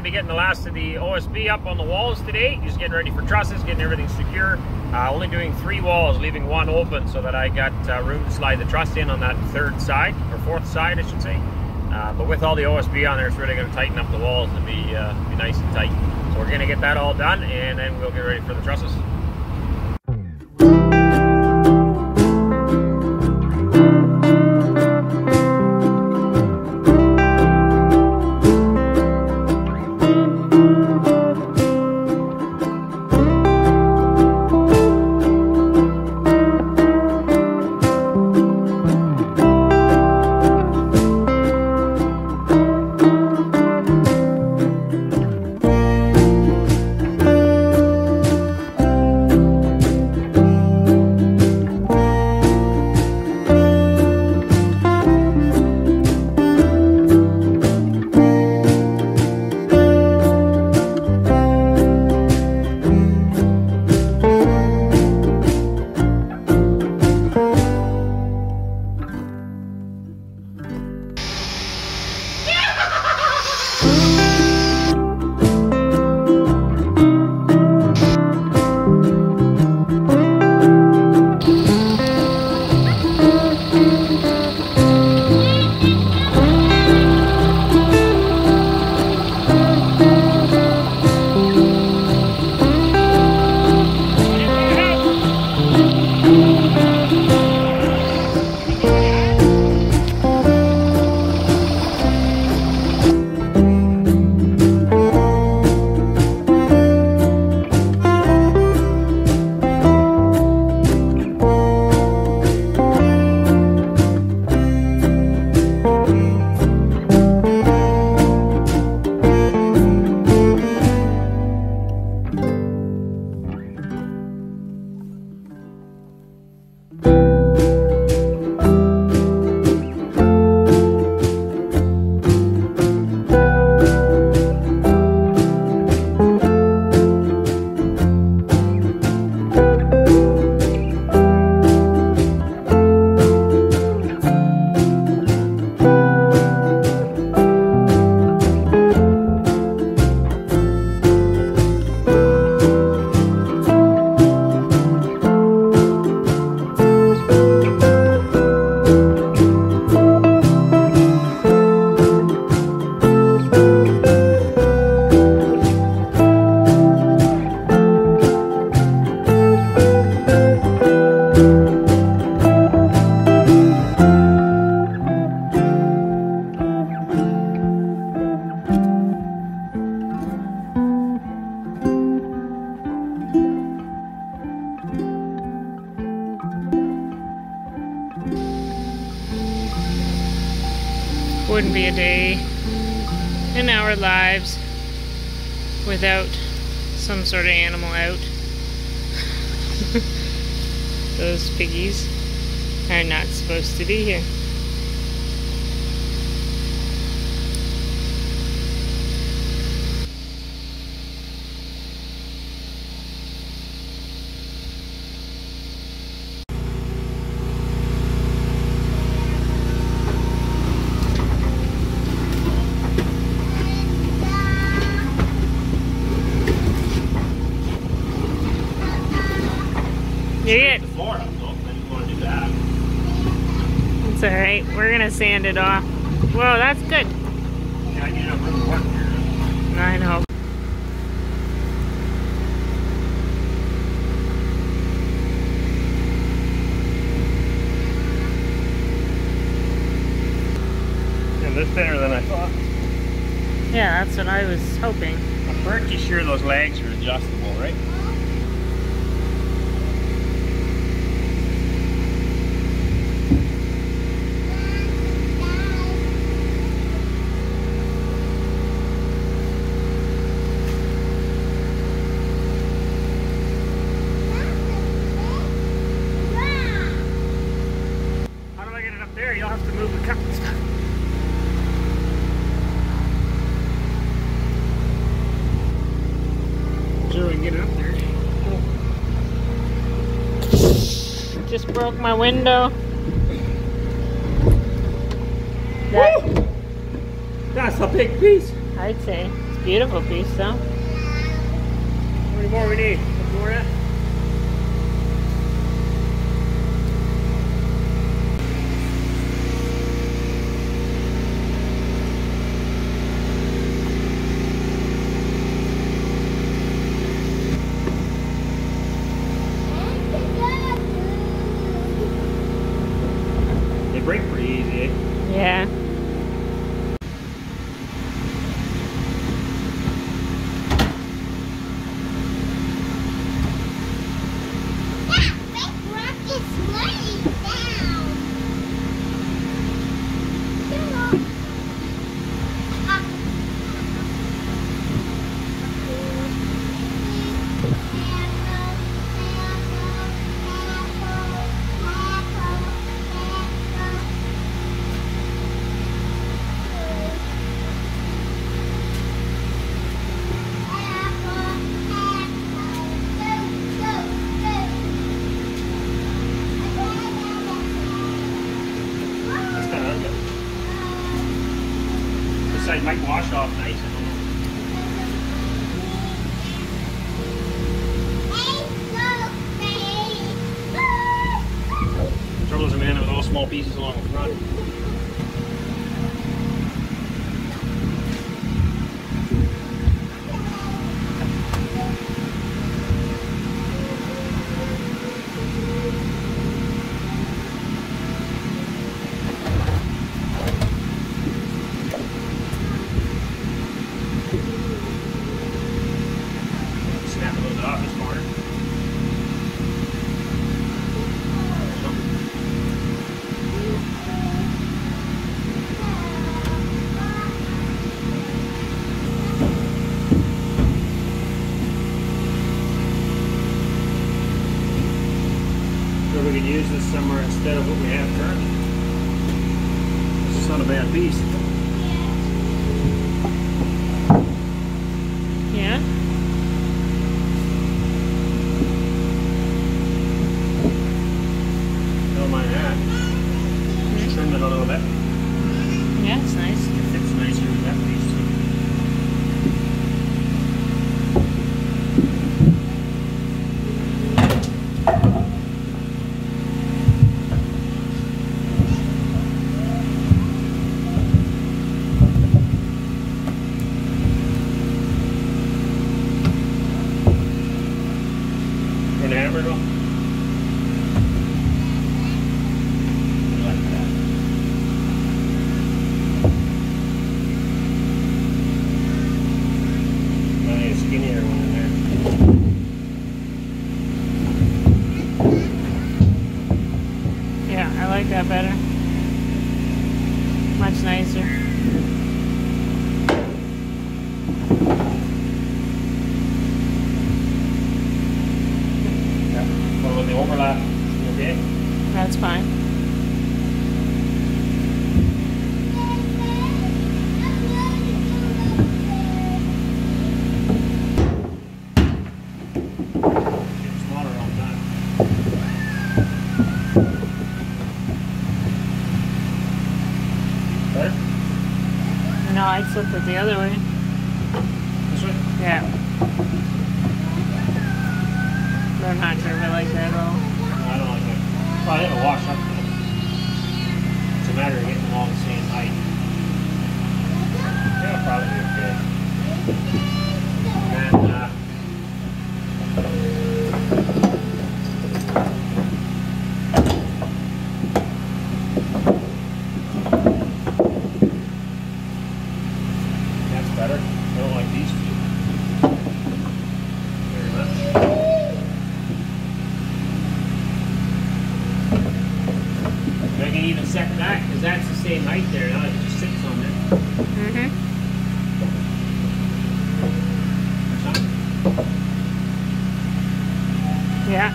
to be getting the last of the OSB up on the walls today. Just getting ready for trusses, getting everything secure. Uh, only doing three walls, leaving one open so that I got uh, room to slide the truss in on that third side, or fourth side, I should say. Uh, but with all the OSB on there, it's really going to tighten up the walls and be, uh, be nice and tight. So we're going to get that all done, and then we'll get ready for the trusses. Wouldn't be a day in our lives without some sort of animal out. Those piggies are not supposed to be here. You get The floor up, though, then you want to do that. It's alright. We're sand it off. Whoa, that's good. Yeah, I need enough room work here. I know. Yeah, this thinner than I thought. Yeah, that's what I was hoping. I'm pretty sure those legs are adjustable, right? How do I get it up there? You'll have to move the cup and stuff. Sure we can get it up there. Just broke my window. That, That's a big piece. I'd say. It's a beautiful piece, though. How many more we need? One more in? They break pretty easy, eh? Yeah. We could use this somewhere instead of what we have currently. This is not a bad piece. Yeah? Don't mind that. Just trim it a little bit. Yeah, it's nice. It fits nicer with that piece too. Gonna hammer it all? Like that. I need a skinnier one in there. Yeah, I like that better. Much nicer. Yeah. Well, with the overlap, okay? That's fine. Get smaller on that. Better? No, I'd flip it the other way. This way? Yeah. I'm not sure if I like that at all. I don't like it. Probably have to wash up. It's a matter of getting them all the same height. Yeah, probably okay. And, uh, that's better. I don't like these two. Very much. I can even set that because that's the same height there. Now it just sits on there. Mm-hmm. Yeah.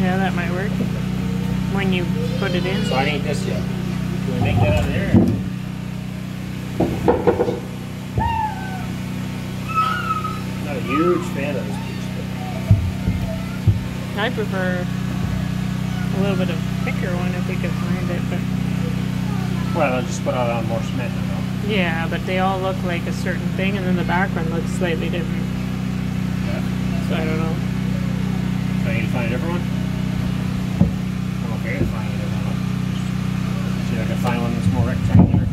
Yeah, that might work. When you put it in. So I need this yet. Can we make that out of there? Not a huge fan of this piece, I prefer a little bit of thicker one if we could find it, but Well, I'll just put out on more. Yeah, but they all look like a certain thing, and then the background looks slightly different. So I don't know. So I need to find a different one? I'm okay with finding a different one. See if I can find one that's more rectangular.